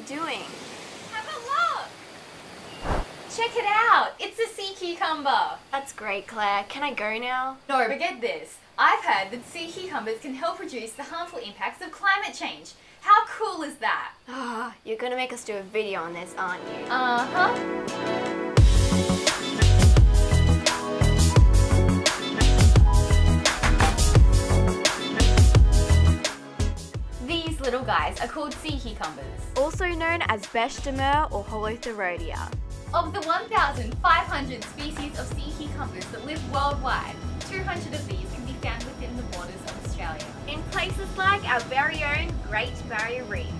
doing? Have a look! Check it out! It's a sea cucumber! That's great, Claire. Can I go now? No, but get this. I've heard that sea cucumbers can help reduce the harmful impacts of climate change. How cool is that? Ah, you're gonna make us do a video on this, aren't you? Uh-huh. These little guys are called sea cucumbers. Also known as Bêche de mer or Holothuroidea. Of the 1,500 species of sea cucumbers that live worldwide, 200 of these can be found within the waters of Australia. In places like our very own Great Barrier Reef.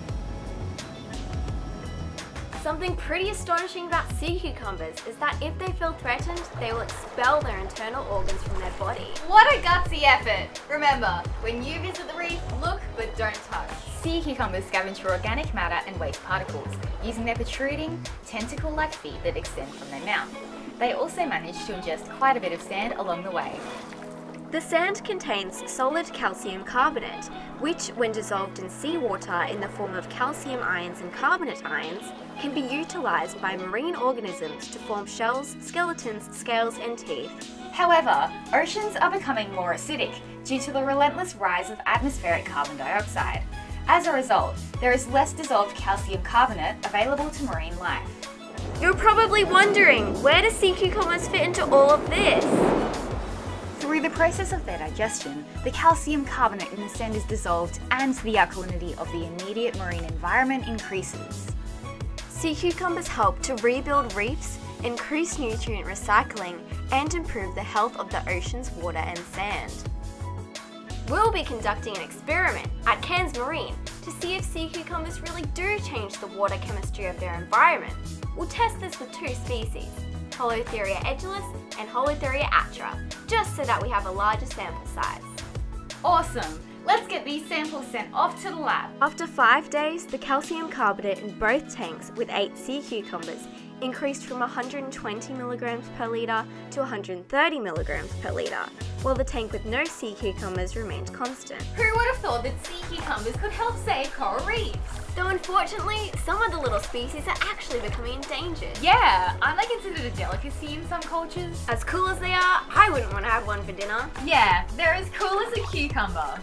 Something pretty astonishing about sea cucumbers is that if they feel threatened, they will expel their internal organs from their body. What a gutsy effort! Remember, when you visit the reef, look but don't touch. Sea cucumbers scavenge for organic matter and waste particles, using their protruding, tentacle-like feet that extend from their mouth. They also manage to ingest quite a bit of sand along the way. The sand contains solid calcium carbonate, which, when dissolved in seawater in the form of calcium ions and carbonate ions, can be utilised by marine organisms to form shells, skeletons, scales, and teeth. However, oceans are becoming more acidic due to the relentless rise of atmospheric carbon dioxide. As a result, there is less dissolved calcium carbonate available to marine life. You're probably wondering, where do sea cucumbers fit into all of this? Through the process of their digestion, the calcium carbonate in the sand is dissolved and the alkalinity of the immediate marine environment increases. Sea cucumbers help to rebuild reefs, increase nutrient recycling, and improve the health of the ocean's water and sand. We'll be conducting an experiment at Cairns Marine to see if sea cucumbers really do change the water chemistry of their environment. We'll test this with two species, Holothuria edulis and Holothuria atra, just so that we have a larger sample size. Awesome! Let's get these samples sent off to the lab. After five days, the calcium carbonate in both tanks with eight sea cucumbers increased from 120 milligrams per litre to 130 milligrams per litre, while the tank with no sea cucumbers remained constant. Who would have thought that sea cucumbers could help save coral reefs? Though unfortunately, some of the little species are actually becoming endangered. Yeah, aren't they considered a delicacy in some cultures? As cool as they are, I wouldn't want to have one for dinner. Yeah, they're as cool as a cucumber.